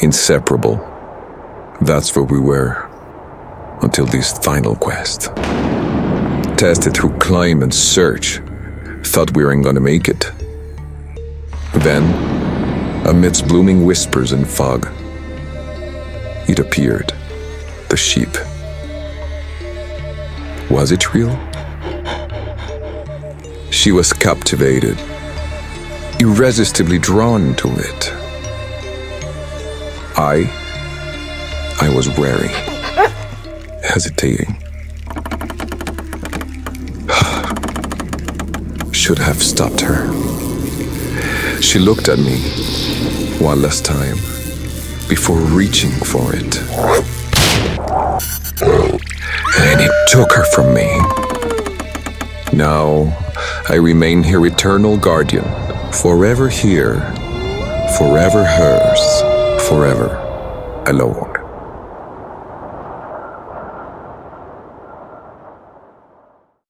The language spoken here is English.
Inseparable. That's where we were. Until this final quest. Tested through climb and search. Thought we weren't gonna make it. Then, amidst blooming whispers and fog, it appeared. The sheep. Was it real? She was captivated, irresistibly drawn to it. I. I was wary, hesitating. Should have stopped her. She looked at me one last time before reaching for it. And it took her from me. Now I remain her eternal guardian, forever here, forever hers, forever alone.